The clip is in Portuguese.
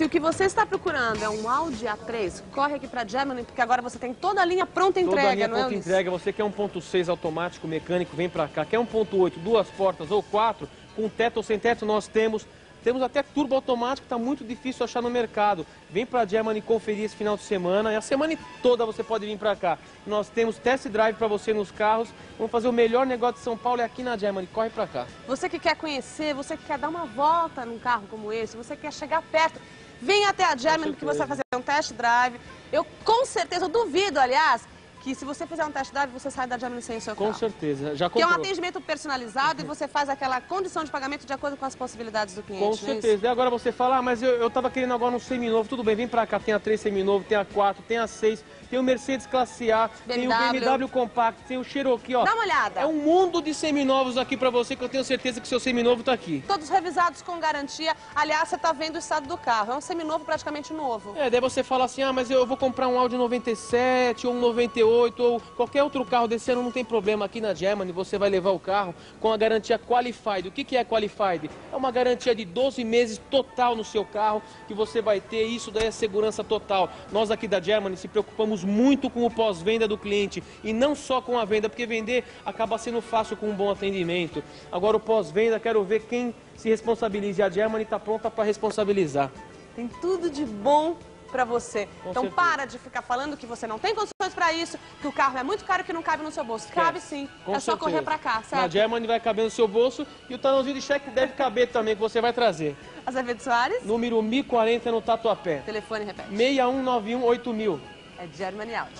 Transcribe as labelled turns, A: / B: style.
A: Se o que você está procurando é um Audi A3, corre aqui para Germany, porque agora você tem toda a linha pronta entrega,
B: Toda a linha
A: não é,
B: pronta
A: Ulisses?
B: entrega. Você quer 1.6 automático mecânico, vem pra cá. Quer 1.8, duas portas ou quatro, com teto ou sem teto, nós temos. Temos até turbo automático, está muito difícil achar no mercado. Vem para a Germany conferir esse final de semana. E a semana toda você pode vir para cá. Nós temos test drive para você nos carros. Vamos fazer o melhor negócio de São Paulo é aqui na Germany. Corre para cá.
A: Você que quer conhecer, você que quer dar uma volta num carro como esse, você que quer chegar perto, vem até a Germany que você vai fazer um test drive. Eu com certeza, eu duvido, aliás, que se você fizer um test drive, você sai da seu
B: Com
A: carro.
B: certeza. Já
A: Que é um
B: comprou.
A: atendimento personalizado e você faz aquela condição de pagamento de acordo com as possibilidades do cliente.
B: Com
A: é
B: certeza. E agora você fala, ah, mas eu, eu tava querendo agora um seminovo. Tudo bem, vem pra cá. Tem a 3 seminovo, tem a 4, tem a 6, tem o Mercedes Classe A, tem o
A: BMW.
B: BMW Compact, tem o Cherokee, ó.
A: Dá uma olhada.
B: É um mundo de seminovos aqui pra você que eu tenho certeza que o seu seminovo tá aqui.
A: Todos revisados com garantia. Aliás, você está vendo o estado do carro. É um seminovo praticamente novo.
B: É, daí você fala assim, ah, mas eu vou comprar um Audi 97 ou um 98 ou qualquer outro carro desse ano, não tem problema. Aqui na Germany você vai levar o carro com a garantia Qualified. O que, que é Qualified? É uma garantia de 12 meses total no seu carro que você vai ter. Isso daí é segurança total. Nós aqui da Germany se preocupamos muito com o pós-venda do cliente e não só com a venda, porque vender acaba sendo fácil com um bom atendimento. Agora o pós-venda, quero ver quem se responsabiliza. A Germany está pronta para responsabilizar.
A: Tem tudo de bom para você.
B: Com
A: então
B: certeza.
A: para de ficar falando que você não tem condições para isso, que o carro é muito caro e que não cabe no seu bolso. Cabe sim.
B: Com
A: é só
B: certeza.
A: correr para cá,
B: Na
A: certo?
B: Germany vai caber no seu bolso e o talãozinho de cheque deve caber também, que você vai trazer.
A: Azevedo Soares,
B: Número 1040 no Tatuapé.
A: telefone repete.
B: 6191 8000.
A: É Germany Audi.